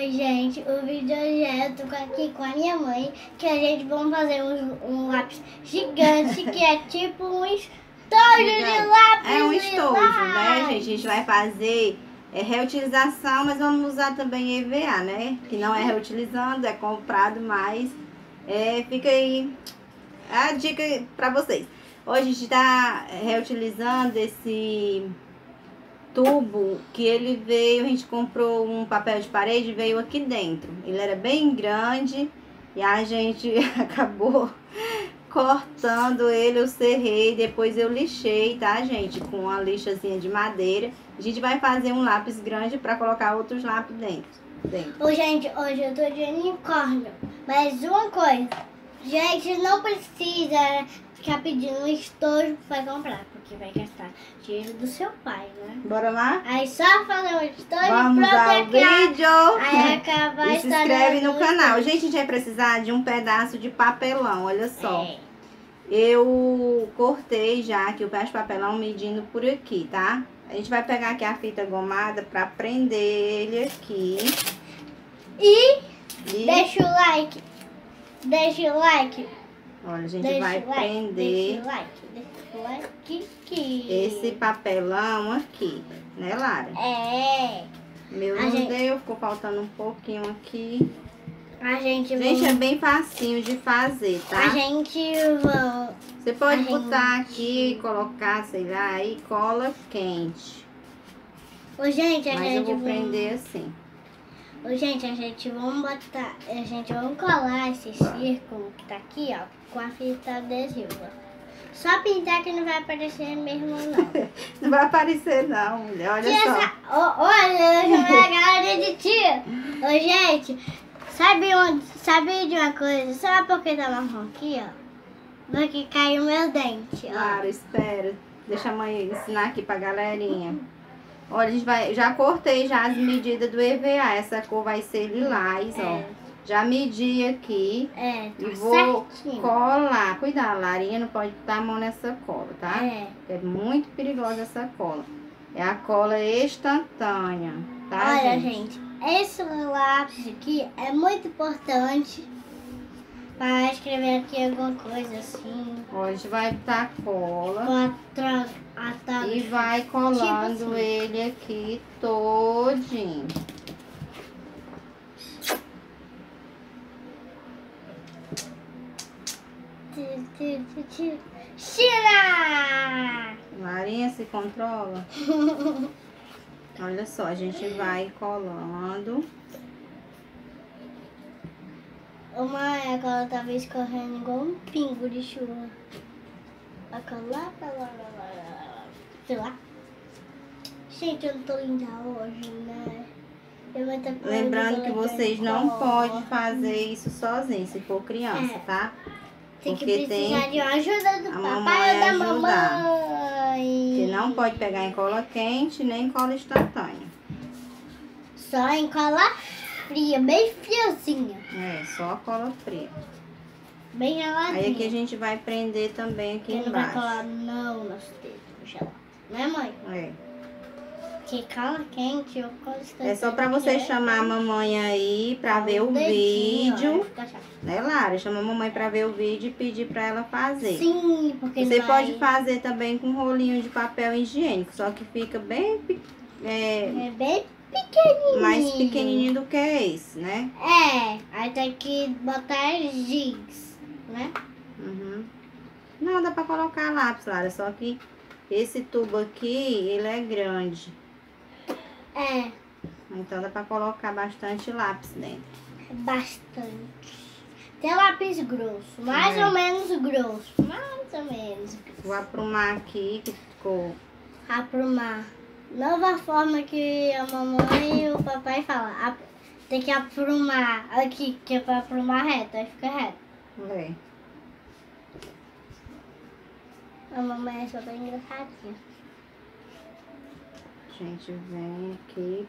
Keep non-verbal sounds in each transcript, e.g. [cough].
Oi, gente, o vídeo hoje é eu tô aqui com a minha mãe, que a gente vai fazer um, um lápis gigante, que é tipo um estojo de lápis É um estojo, né, gente? A gente vai fazer é, reutilização, mas vamos usar também EVA, né? Que não é reutilizando, é comprado, mas é, fica aí a dica pra vocês. Hoje a gente tá reutilizando esse tubo que ele veio, a gente comprou um papel de parede, veio aqui dentro. Ele era bem grande e a gente [laughs] acabou cortando ele, eu serrei, depois eu lixei, tá, gente? Com uma lixazinha de madeira. A gente vai fazer um lápis grande para colocar outros lápis dentro. dentro. Ô, gente, hoje eu tô de unicórnio, mas uma coisa, gente, não precisa ficar pedindo estojo pra comprar, porque vai gastar dinheiro do seu pai, né? Bora lá? Aí só fazer um estojo Vamos ao vídeo! Aí acaba E se inscreve no canal. Gente, a gente vai precisar de um pedaço de papelão, olha só. É. Eu cortei já aqui o pedaço de papelão medindo por aqui, tá? A gente vai pegar aqui a fita gomada pra prender ele aqui. E E, deixa o like, deixa o like, olha, a gente deixa vai like, prender deixa like, deixa like aqui. esse papelão aqui, né, Lara? É, Meu A não gente- deu, ficou faltando um pouquinho aqui. a gente Gente, vai... é bem facinho de fazer, tá? A gente vai... Você pode a gente- botar aqui, colocar, sei lá, aí cola quente. Ô, gente, a Mas eu gente vou vai... prender assim. Ô, gente, a gente vamos botar... A gente vai colar esse círculo que tá aqui, ó, com a fita adesiva. Só pintar que não vai aparecer mesmo, não. [laughs] Não vai aparecer não, mulher. Olha Tia, só. sa- Ô, olha, eu chamei a galera de tia. Ô, gente, sabe onde? Sabe de uma coisa? Sabe por que tá marrom aqui, ó? Porque caiu meu dente, ó. Claro, espera. Deixa a mãe ensinar aqui pra galerinha. Olha, a gente vai. Já cortei já as medidas do EVA. Essa cor vai ser lilás, ó. É, Já medi aqui. é tá E vou certinho. colar. Cuidado, Larinha, não pode botar a mão nessa cola, tá? É. É muito perigosa essa cola. É a cola instantânea, tá, Olha, gente? gente, esse lápis aqui é muito importante para escrever aqui alguma coisa assim. Gente vai botar cola Com a tra... a tra... e vai colando Tipo assim. ele aqui todinho. Ti- ti- ti- ti- Tira! Larinha se controla. [laughs] Olha só, a gente vai colando. Ô mãe, agora tava escorrendo igual um pingo de chuva. Vai colar, colar, colar, colar. Sei lá. Gente, eu não tô linda hoje, né? Lembrando que vocês não de podem fazer isso sozinhos, se for criança, É. tá? Tem que porque precisar tem de uma ajuda do a papai ou da ajudar. mamãe. Que não pode pegar em cola quente nem em cola instantânea. Só em cola fria, bem friozinha. É, só a cola fria. Bem geladinha. Aí aqui a gente vai prender também aqui Que não vai embaixo. colar não gelados. Né, mãe? É. Que cola quente cola É só pra você chamar a mamãe aí pra ver o vídeo. Né, Lara? Chama a mamãe pra ver o vídeo e pedir pra ela fazer. Sim, porque Você vai... pode fazer também com rolinho de papel higiênico, só que fica bem é, É bem pequenininho. mais pequenininho do que esse, né? É, aí tem que botar giz, né? Uhum. Não, dá pra colocar lápis, Lara, só que esse tubo aqui, ele é grande. É, Então dá pra colocar bastante lápis dentro. bastante. Tem lápis grosso, mais É. ou menos grosso, mais ou menos. Vou aprumar aqui, que ficou... Aprumar. Nova forma que a mamãe e o papai falam. Tem que aprumar. Aqui, que é pra aprumar reto, aí fica reto. É. A mamãe é super engraçadinha. Gente vem aqui.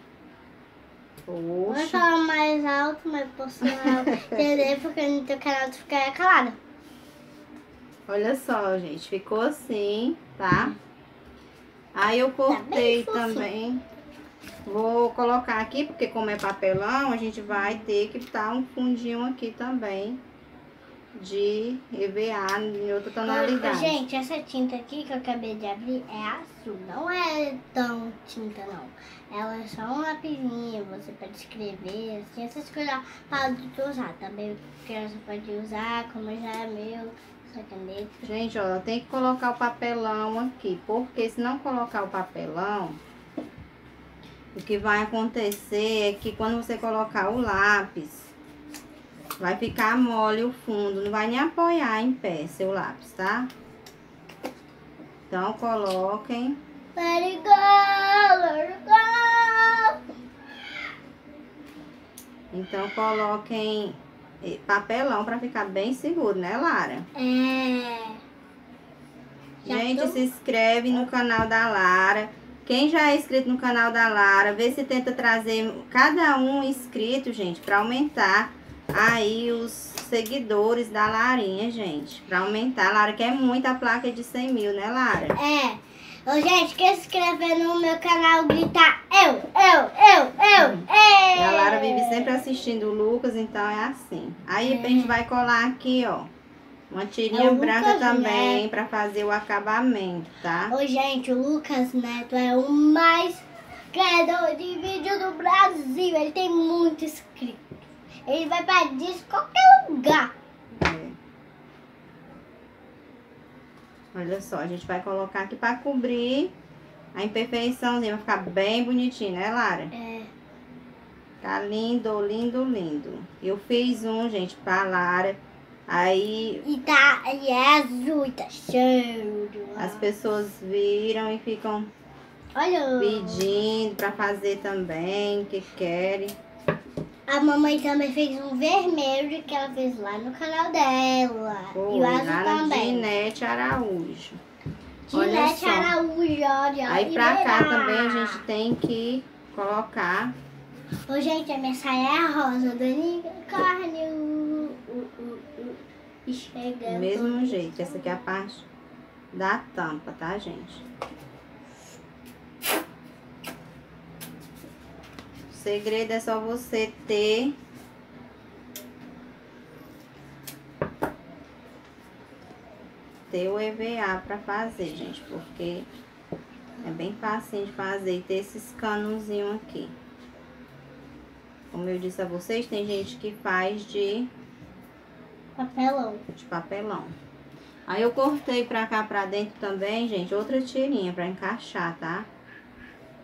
Vou Poxa. falar mais alto, mas posso [laughs] entender porque no teu canal tu fica calada. Olha só, gente, ficou assim, tá? Aí eu Tá cortei fofinho. também Vou colocar aqui, porque como é papelão, a gente vai ter que estar um fundinho aqui também de EVA em outra tonalidade. Gente, essa tinta aqui que eu acabei de abrir é azul. Não é tão tinta, não. Ela é só um lapisinho, você pode escrever, assim, essas coisas pode usar. Também criança pode usar, como já é meu. Gente, ó, tem que colocar o papelão aqui, porque se não colocar o papelão, o que vai acontecer é que quando você colocar o lápis, vai ficar mole o fundo, não vai nem apoiar em pé seu lápis, tá? Então, coloquem. Let it go, let it go. Então, coloquem papelão pra ficar bem seguro, né, Lara? É. Já Gente, tô- se inscreve no canal da Lara. Quem já é inscrito no canal da Lara, vê se tenta trazer cada um inscrito, gente, pra aumentar aí os seguidores da Larinha, gente. Pra aumentar. A Lara quer muito a placa de 100 mil, né, Lara? É. Ô, gente, quer se inscrever no meu canal, gritar eu, eu, eu, eu, é. E a Lara vive sempre assistindo o Lucas, então é assim. Aí a gente vai colar aqui, ó. Uma tirinha É branca Lucas também Neto. pra fazer o acabamento, tá? Ô, gente, o Lucas Neto é o mais criador de vídeo do Brasil. Ele tem muito inscrito. Ele vai pra disco qualquer lugar. É. Olha só, a gente vai colocar aqui pra cobrir a imperfeiçãozinha. Vai ficar bem bonitinho, né, Lara? É. Tá lindo, lindo, lindo. Eu fiz um, gente, pra Lara. Aí E tá, e é azul, e tá cheio as pessoas viram e ficam Olha. pedindo pra fazer também, que querem. A mamãe também fez um vermelho que ela fez lá no canal dela. Foi, e o azul lá também. Ginete Araújo. só. Araújo, olha. Aí pra cá também a gente tem que colocar Ô, gente, a minha saia é rosa, do unicórnio. Uh, uh, uh. E chega. do mesmo jeito. Essa aqui é a parte da tampa, tá, gente? O segredo é só você ter ter o EVA pra fazer, gente, porque é bem fácil de fazer e ter esses canozinhos aqui. Como eu disse a vocês, tem gente que faz de Papelão. de papelão. Aí eu cortei pra cá pra dentro também, gente, outra tirinha pra encaixar, tá?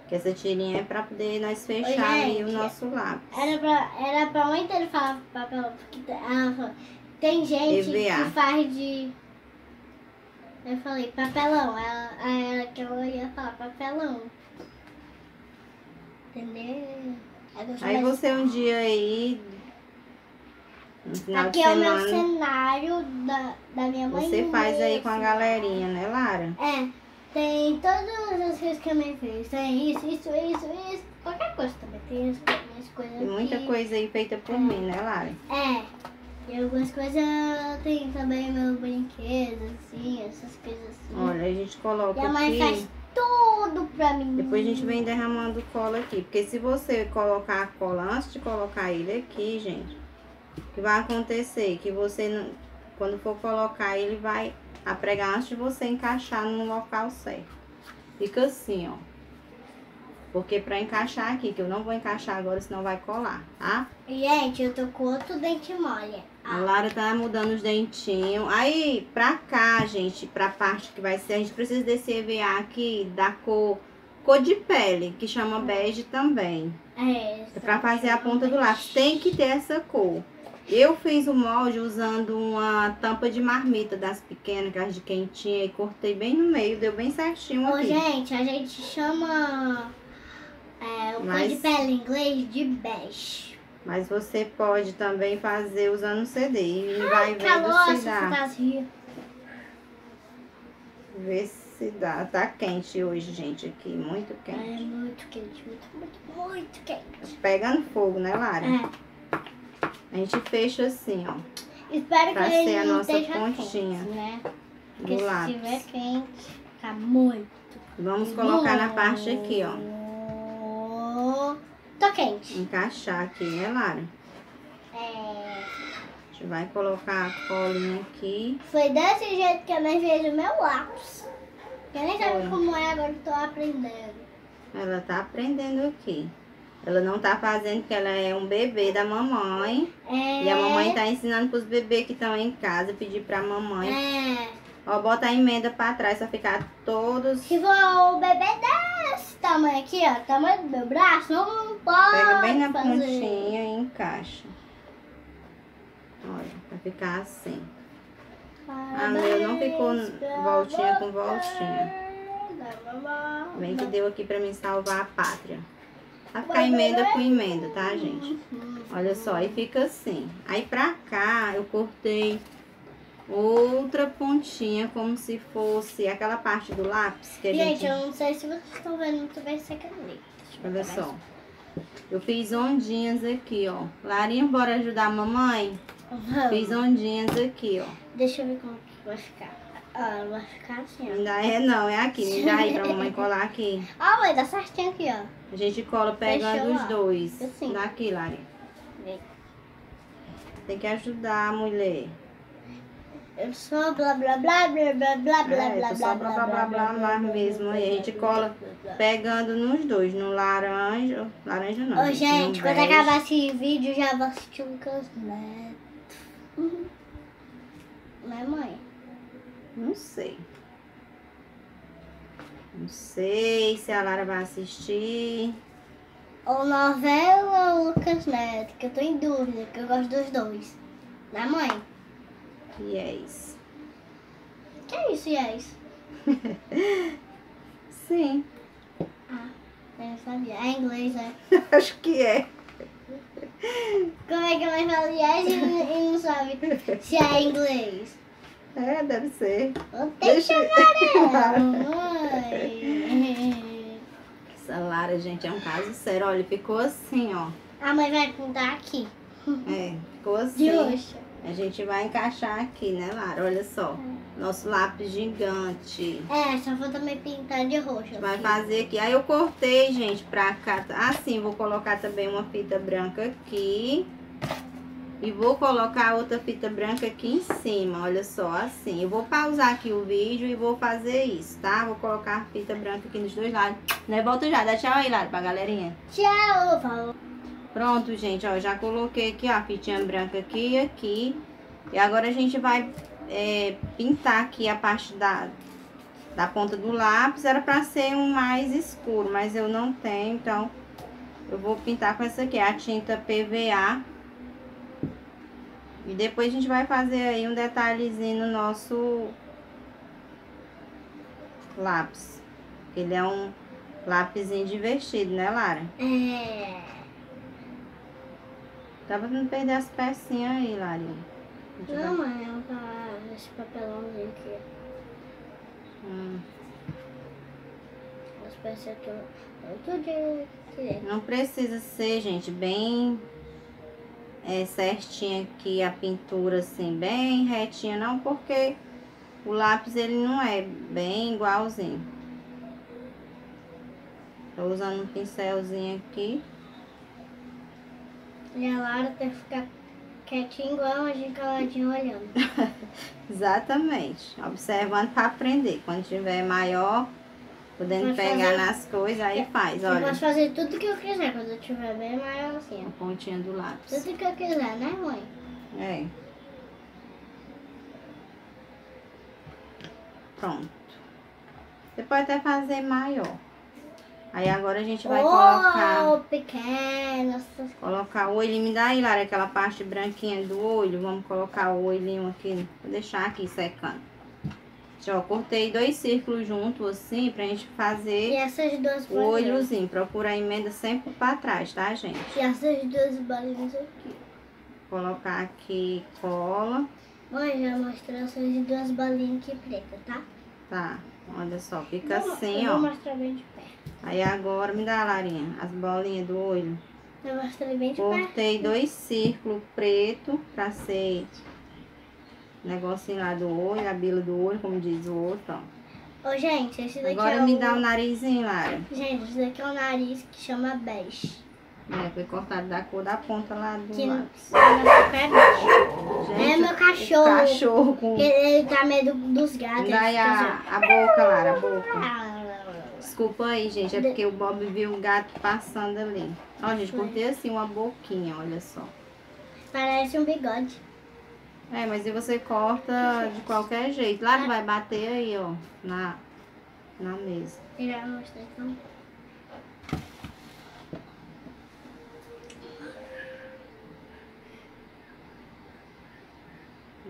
Que essa tirinha é pra poder nós fechar ali o gente, nosso lápis. Era pra, era pra ele falar papelão, porque ela falou, tem gente EVA. que faz de. Eu falei papelão, ela, aí ela que ela ia falar papelão. Entendeu? Aí eu Aí você um dia aí, Aqui é o meu cenário da, da minha mãe. você faz aí com a galerinha, né, Lara? É, tem todas as coisas que a mãe fez. Tem isso, isso, isso, isso. Qualquer coisa também. Tem as coisas Tem muita aqui. coisa aí feita por mim, né, Lara? É. E algumas coisas tem também meus brinquedos, assim, essas coisas assim. Olha, a gente coloca e a mãe aqui. faz tudo pra mim. Depois a gente vem derramando cola aqui. Porque se você colocar a cola antes de colocar ele aqui, gente, o que vai acontecer? Que você, não- quando for colocar, ele vai apregar antes de você encaixar no local certo. Fica assim, ó. Porque pra encaixar aqui, que eu não vou encaixar agora, senão vai colar, tá? Gente, eu tô com outro dente mole. A Lara tá mudando os dentinhos. Aí, pra cá, gente, pra parte que vai ser, a gente precisa desse EVA aqui da cor, cor de pele, que chama bege também. é. É pra fazer a ponta do lápis. Tem que ter essa cor. Eu fiz o molde usando uma tampa de marmita das pequenas, aquelas de quentinha, e cortei bem no meio, deu bem certinho Ô, aqui. gente, a gente chama é, o cor Mas- de pele em inglês de bege. Mas você pode também fazer usando CD e vai Calor vendo se dá. fantasia. Vê se dá. Tá quente hoje, gente, aqui. Muito É quente. muito quente, muito, muito, muito quente. Pegando fogo, né, Lara? É. A gente fecha assim, ó, Espero Pra que ele ser a não nossa pontinha quente, né? do Porque se lápis. estiver quente, fica muito. Vamos colocar na parte aqui, ó. Tô, tô quente. encaixar aqui, né, Lara? É, A gente vai colocar a colinha aqui. foi desse jeito que eu me fez o meu lápis. Eu nem Foi. sabe como é, agora eu tô aprendendo. Ela tá aprendendo aqui. Ela não tá fazendo porque ela é um bebê da mamãe. É, E a mamãe tá ensinando pros bebês que estão em casa, pedir pra mamãe. É, Ó, bota a emenda pra trás pra ficar todos. se for o bebê desse tamanho aqui, ó, tamanho do meu braço, não pode Pega bem na fazer. pontinha e encaixa. Olha, pra ficar assim. Ah, meu não ficou voltinha com voltinha. Bem que deu aqui pra mim salvar a pátria. Vai ficar emenda com emenda, tá, gente? Olha só, aí fica assim. Aí pra cá eu cortei outra pontinha, como se fosse aquela parte do lápis que a Gente, gente... eu não sei se vocês estão vendo muito bem essa caneta. Olha só. Eu fiz ondinhas aqui, ó. Larinha, bora ajudar a mamãe? Fiz ondinhas aqui, ó. Deixa eu ver como que vai ficar. Ah, vai ficar assim, ó. Ainda é não, é aqui. Me dá aí pra mamãe colar aqui. Ó, vai dar certinho aqui, ó. A gente cola pegando Fechou, os ó. dois. Assim. Daqui, Larinha. Vem. Tem que ajudar a mulher. Eu sou blá blá blá blá blá blá blá É, blá só blá, blá, blá, blá, lá mesmo. Aí a gente cola Pegando nos dois, no laranja. Laranja não. Ô, gente, quando acabar esse vídeo, já vou assistir o Lucas Neto. Né, mãe? Não sei. Não sei se a Lara vai assistir. Ou novela ou Lucas Neto, que eu tô em dúvida, que eu gosto dos dois. Né, mãe? Yes. Que é isso, Yes? [laughs] Sim, Eu não sabia. É inglês, né? [laughs] acho que é. Como é que a mãe fala yes e, e não sabe se é inglês? É, deve ser. Deixa que eu... chamar ela, [laughs] mãe. Essa Lara, gente, é um caso sério. Olha, ficou assim, ó. A mãe vai pintar aqui, É, ficou de assim. A gente vai encaixar aqui, né, Lara? Olha só. Nosso lápis gigante. É, só vou também pintar de roxo. Vai fazer aqui. Aí eu cortei, gente, pra cá. Assim, vou colocar também uma fita branca aqui. E vou colocar outra fita branca aqui em cima, olha só, assim. Eu vou pausar aqui o vídeo e vou fazer isso, tá? Vou colocar a fita branca aqui nos dois lados. Né? Volta já, dá tchau aí, Lara, pra galerinha. Tchau, falou. Pronto, gente, ó, já coloquei aqui, ó, a fitinha branca aqui e aqui. E agora a gente vai é, pintar aqui a parte da, da ponta do lápis. Era pra ser um mais escuro, mas eu não tenho, então eu vou pintar com essa aqui, a tinta PVA. E depois a gente vai fazer aí um detalhezinho no nosso lápis. Ele é um lápisinho divertido, né, Lara? É. Dá pra não perder as pecinhas aí, Larinha. Não, mãe, eu vou esse papelãozinho aqui. Hum, As peças aqui, eu tudo de Não precisa ser, gente, bem é, certinha aqui a pintura, assim, bem retinha, não, porque o lápis, ele não é bem igualzinho. Tô usando um pincelzinho aqui. E a Lara tem que ficar quietinha igual a gente caladinha olhando. [laughs] Exatamente. Observando para aprender. Quando tiver maior, podendo pegar fazer- nas coisas, aí faz, Eu olha. posso fazer tudo que eu quiser quando eu tiver bem maior assim, A pontinha do lápis. Tudo que eu quiser, né, mãe? É. Pronto. Você pode até fazer maior. Aí agora a gente vai colocar, Oh, pequeno. essas- colocar o olhinho. Me dá aí, Lara, aquela parte branquinha do olho. Vamos colocar o olhinho aqui. Vou deixar aqui secando. Já cortei dois círculos juntos assim pra gente E fazer essas duas o olhozinho. Procura a emenda sempre pra trás, tá, gente? E essas duas bolinhas aqui. Colocar aqui cola. Mãe, já mostrou essas duas bolinhas aqui pretas, tá? Tá, olha só, fica Vou- assim, eu ó. Vou mostrar bem de perto. Aí agora me dá, Larinha, as bolinhas do olho. Eu mostrei bem de perto. Cortei dois círculos preto pra ser negocinho lá do olho, a bila do olho, como diz o outro, ó. Ô, gente, esse daqui Agora é me o... dá o narizinho, Lara. Gente, esse daqui é o nariz que chama bege. É, foi cortado da cor da ponta lá do Que lápis. é. Gente, É meu cachorro. cachorro com... Ele, ele tá medo dos gatos. Daí a, a boca, Lara, a boca. assim. Desculpa aí, gente, é porque o Bob viu o gato passando ali. Ó, gente, cortei assim uma boquinha, olha só. Parece um bigode. É, mas e você corta de qualquer jeito. Lá vai bater aí, ó, na, na mesa. Eu já mostrei então.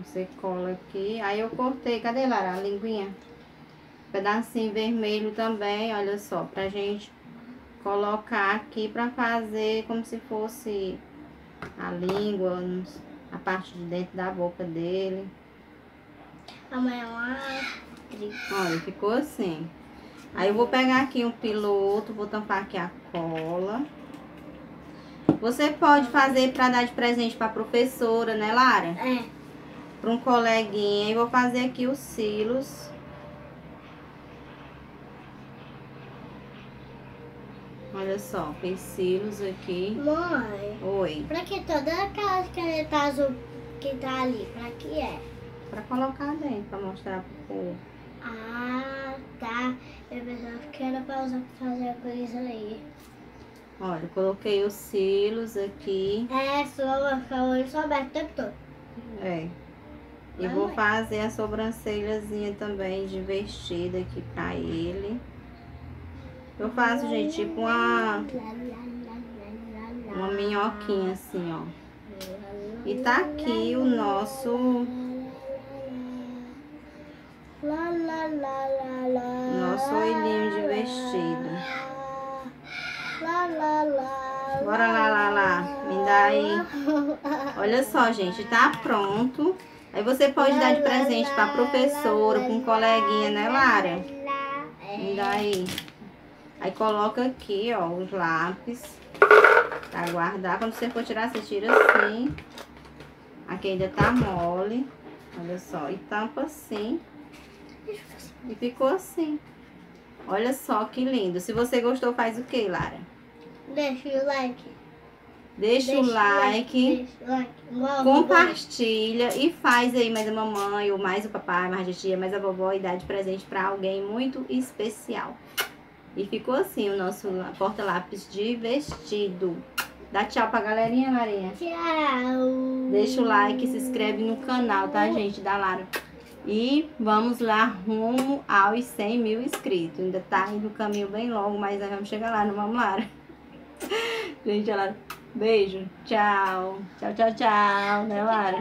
Você cola aqui. Aí eu cortei, cadê, Lara, a linguinha? Pedacinho vermelho também, olha só, pra gente colocar aqui pra fazer como se fosse a língua, a parte de dentro da boca dele. A mãe é. Olha, ficou assim. Aí eu vou pegar aqui um piloto, vou tampar aqui a cola. Você pode fazer para dar de presente para professora, né, Lara? É. Para um coleguinha. E vou fazer aqui os cílios. Olha só, cílios aqui. Mãe, Oi. pra que toda aquela caneta azul que tá ali? Pra que é? Para colocar dentro, para mostrar pro povo. Ah, tá. Eu pensava que era pra usar pra fazer a coisa aí. Olha, coloquei os cílios aqui. É, só vai ficar o olho só aberto o tempo todo. É. E vou mãe. fazer a sobrancelhazinha também de vestida aqui pra ele. Eu faço, gente, tipo uma, uma minhoquinha assim, ó. E tá aqui o nosso, nosso olhinho de vestido. Bora lá, lá, lá. Me dá aí. Olha só, gente, tá pronto. Aí você pode dar de presente pra professora, pra um coleguinha, né, Lara? Me dá aí. Aí coloca aqui, ó, os lápis. Pra guardar. Quando você for tirar, você tira assim. Aqui ainda tá mole. Olha só. E tampa assim. E ficou assim. Olha só que lindo. Se você gostou, faz o que, Lara? Deixa o like. Deixa, o like. Deixa o like. Igual a Compartilha e faz aí mais a mamãe, ou mais o papai, mais a tia, mais a vovó e dá de presente pra alguém muito especial. E ficou assim o nosso porta-lápis de vestido. Dá tchau pra galerinha, Marinha. Tchau. Deixa o like, se inscreve no canal, tá, gente, da Lara. E vamos lá rumo aos 100 mil inscritos. Ainda tá indo o caminho bem longo, mas nós vamos chegar lá, não vamos, Lara? [laughs] Gente, Lara, beijo, tchau. Tchau, tchau, tchau, né, Lara?